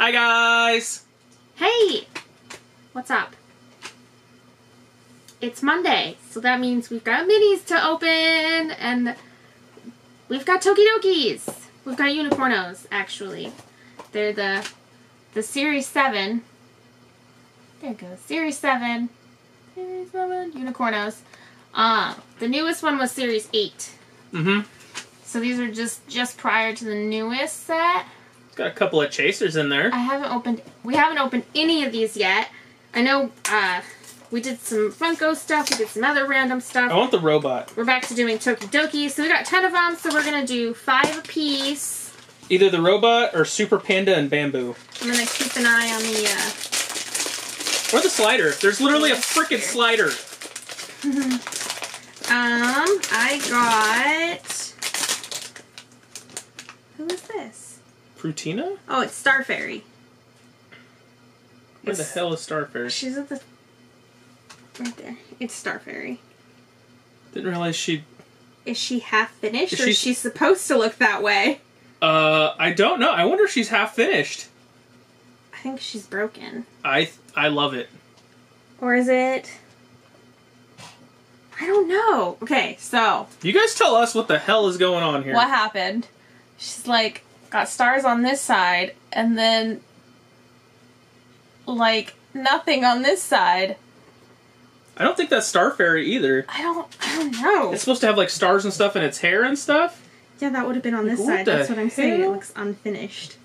Hi guys! Hey! What's up? It's Monday, so that means we've got minis to open, and we've got Tokidokis. We've got Unicornos, actually. They're the the Series 7. There it goes. Series 7. Series 7. Unicornos. Uh, the newest one was Series 8. Mm-hmm. So these are just just prior to the newest set. Got a couple of chasers in there. I haven't opened. We haven't opened any of these yet. I know. Uh, we did some Funko stuff. We did some other random stuff. I want the robot. We're back to doing Tokidoki. So we got ten of them. So we're gonna do five a piece. Either the robot or Super Panda and Bamboo. I'm gonna keep an eye on the. Uh, Or the slider. There's literally a freaking slider. um, I got. Who is this? Frutina? Oh, it's Star Fairy. Where the hell is Star Fairy? She's at the. Right there. It's Star Fairy. Didn't realize she. Is she half finished, Is or she- is she supposed to look that way? Uh, I don't know. I wonder if she's half finished. I think she's broken. I I love it. Or is it? I don't know. Okay, so You guys tell us what the hell is going on here. what happened? She's like got stars on this side, and then like nothing on this side. I don't think that's Star Fairy either. I don't. I don't know. It's supposed to have like stars and stuff in its hair and stuff. yeah, that would have been on this What side. That's what I'm saying. It looks unfinished.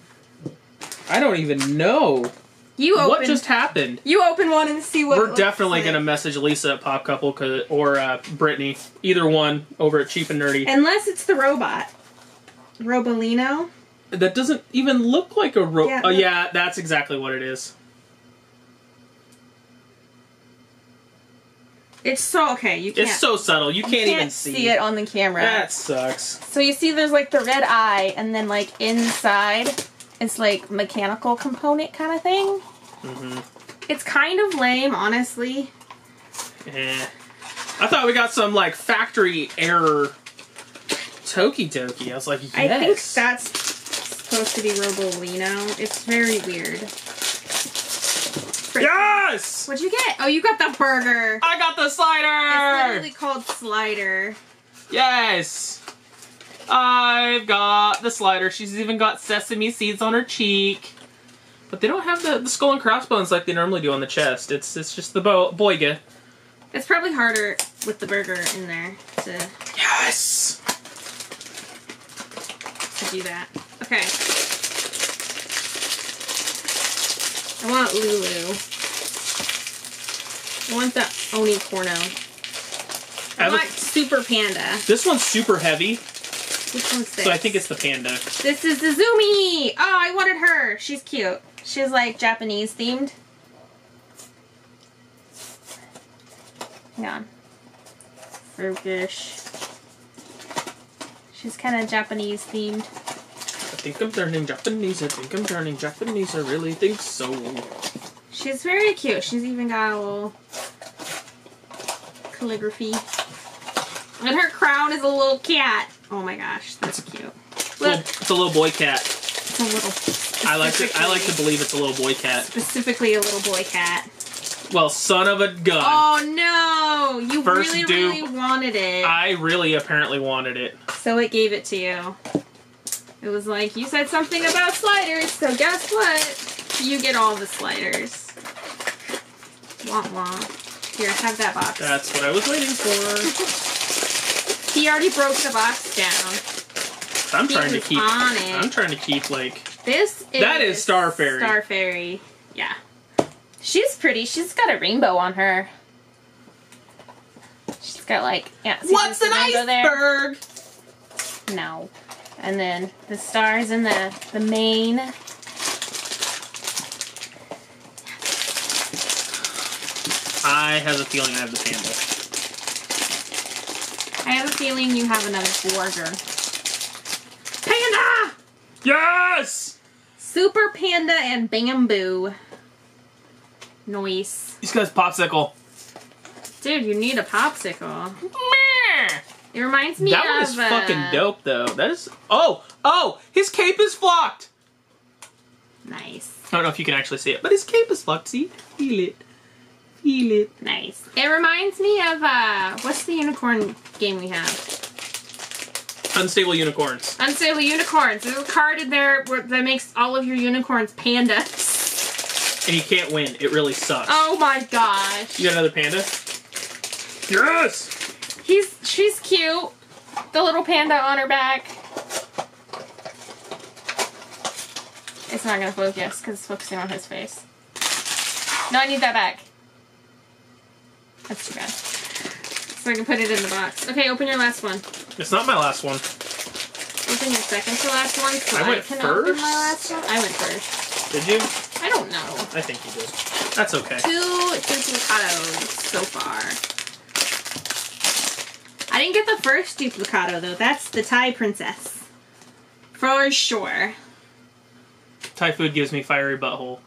I don't even know You open. what just happened. You open one and see what. We're looks definitely like. gonna message Lisa at Pop Couple or uh, Brittany, either one, over at Cheap and Nerdy. Unless it's the robot. Robolino. That doesn't even look like a rope. Yeah, oh yeah, that's exactly what it is. It's so okay. You can't. It's so subtle, you you can't, even see. it on the camera. That sucks. So you see there's like the red eye and then like inside it's like mechanical component kind of thing. hmm It's kind of lame, honestly. Eh. I thought we got some like factory error Tokidoki. I was like, yes. I think that's supposed to be Robolino. It's very weird. Frick. Yes! What'd you get? Oh, you got the burger. I got the slider! It's literally called Slider. Yes! I've got the slider. She's even got sesame seeds on her cheek. But they don't have the, the skull and crossbones like they normally do on the chest. It's it's just the bo- boiga. It's probably harder with the burger in there to, Yes! to do that. Okay. I want Lulu. I want the Oni Corno. I I want Super Panda. This one's super heavy, Which one's this? so I think it's the panda. This is Izumi! Oh, I wanted her. She's cute. She's like Japanese themed. Hang on. Focus. She's kind of Japanese themed. I think I'm turning Japanese. I think I'm turning Japanese. I really think so. She's very cute. She's even got a little calligraphy. And her crown is a little cat. Oh my gosh, that's cute. It's a little, Look, it's a little boy cat. it's a little. I like to I like to believe it's a little boy cat. Specifically, a little boy cat. Well, son of a gun. Oh no! You First really, dupe. really wanted it. I really apparently wanted it. So it gave it to you. It was like, you said something about sliders, so guess what? You get all the sliders. Wah wah. Here, have that box. That's what I was waiting for. he already broke the box down. I'm He trying to keep. on it. I'm trying to keep like. This is That is Star Fairy. Star Fairy. Yeah. She's pretty. She's got a rainbow on her. She's got like yeah. What's an the rainbow there? iceberg? No. And then the stars in the the main. I have a feeling I have the panda. I have a feeling you have another burger. Panda! Yes. Super Panda and Bamboo. Noise. He's got his popsicle. Dude, you need a popsicle. It reminds me That of one is uh, fucking dope, though. That is. Oh, oh, his cape is flocked. Nice. I don't know if you can actually see it, but his cape is locked. See? Feel it. Feel it. Nice. It reminds me of uh what's the unicorn game we have? Unstable unicorns. Unstable unicorns. There's a card in there that makes all of your unicorns pandas. And you can't win. It really sucks. Oh my gosh. You got another panda? Yes! He's she's cute. The little panda on her back. It's not gonna focus because it's focusing on his face. No, I need that back. That's too bad. So I can put it in the box. Okay, open your last one. It's not my last one. Open your second to last one so I I, went open first? my last one. I went first. Did you? I don't know. I think you did. That's okay. Two duplicados so far. I didn't get the first duplicado though. That's the Thai princess. For sure. Thai food gives me fiery butthole.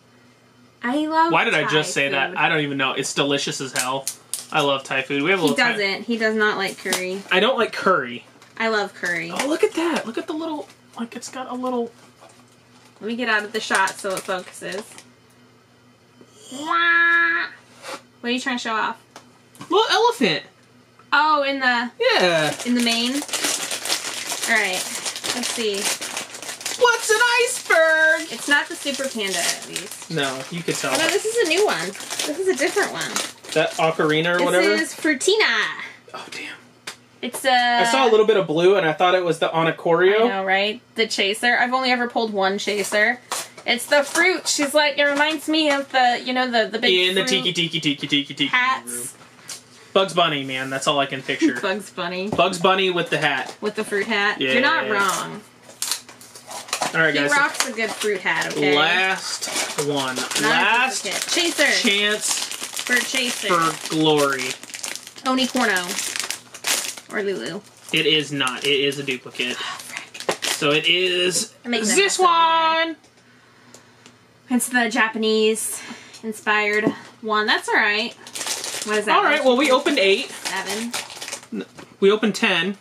I love Why did I just say food. that? I don't even know. It's delicious as hell. I love Thai food. We have a He little. Thai- doesn't. He does not like curry. I don't like curry. I love curry. Oh, look at that! Look at the little. Like it's got a little. Let me get out of the shot so it focuses. What are you trying to show off? Little elephant. Oh, in the Yeah. in the main. All right. Let's see. What's an iceberg? It's not the super panda at least. No, you could tell. Oh no, this is a new one. This is a different one. That ocarina or This whatever. This is Frutina. Oh damn! It's a. I saw a little bit of blue and I thought it was the I Onicorio. know, right? The chaser. I've only ever pulled one chaser. It's the fruit. She's like, it reminds me of the, you know, the the big In the tiki tiki tiki tiki tiki room. Bugs Bunny, man, that's all I can picture. Bugs Bunny Bugs Bunny with the hat. with the fruit hat. You're not wrong. All right, He guys. rocks a good fruit hat. Okay. Last one. Not Last chaser chance for chaser. for glory. Tony Corno or Lulu. It is not. It is a duplicate. Oh, so it is I'm making a this mess over here. one. It's the Japanese inspired one. That's all right. What is that? All right. Well, we opened eight. seven We opened ten.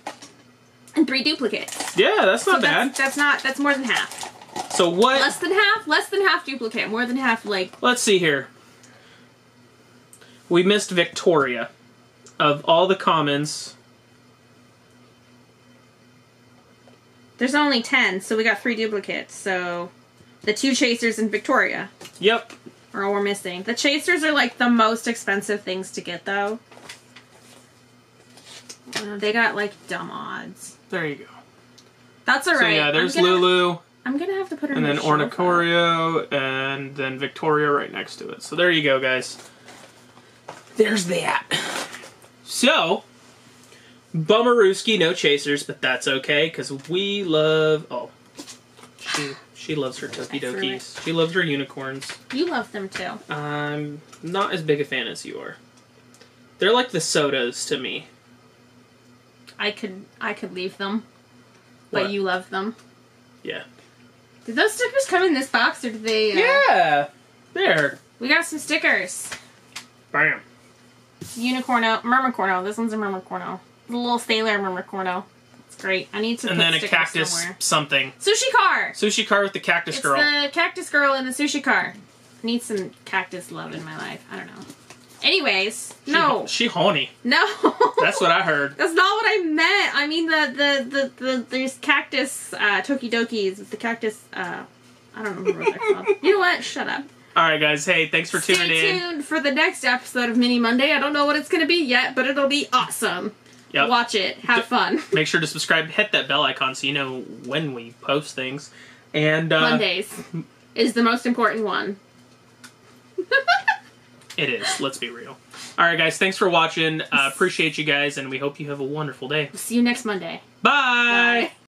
and three duplicates. Yeah, that's not So bad. That's, that's not. That's more than half. So what? Less than half. Less than half duplicate. More than half. Like Let's see here. We missed Victoria. Of all the commons, there's only ten, so we got three duplicates. So the two chasers and Victoria yep. Are all we're missing. The chasers are like the most expensive things to get though. Uh, they got like dumb odds. There you go. That's all So right. yeah, there's I'm gonna, Lulu, I'm gonna have to put her and in then the. Ornicorio, and then Victoria right next to it. So there you go, guys. There's that. So, Bummerooski, no chasers, but that's okay because we love. Oh, she she loves her Tokidokis. She loves her unicorns. You love them too. I'm not as big a fan as you are. They're like the sodas to me. I could I could leave them, but What? you love them. Yeah. Did those stickers come in this box or did they? Uh, Yeah. There. We got some stickers. Bam. Unicorno, Mermicorno. This one's a Mermicorno. The little sailor Mermicorno. It's great. I need to And then a cactus somewhere. something. Sushi car. Sushi car with the cactus It's girl. the cactus girl in the sushi car. I need some cactus love in my life. I don't know. Anyways, She- no, She horny. no. That's what I heard. That's not what I meant. I mean the the the, the there's cactus uh, tokidokis with the cactus. Uh, I don't remember what they're called. You know what? Shut up. All right, guys. Hey, thanks for tuning in. Stay tuned for the next episode of Mini Monday. I don't know what it's going to be yet, but it'll be awesome. Yep. Watch it. Have fun. Make sure to subscribe. Hit that bell icon so you know when we post things. And uh, Mondays is the most important one. it is. Let's be real. All right, guys. Thanks for watching. Uh, appreciate you guys, and we hope you have a wonderful day. See you next Monday. Bye. Bye.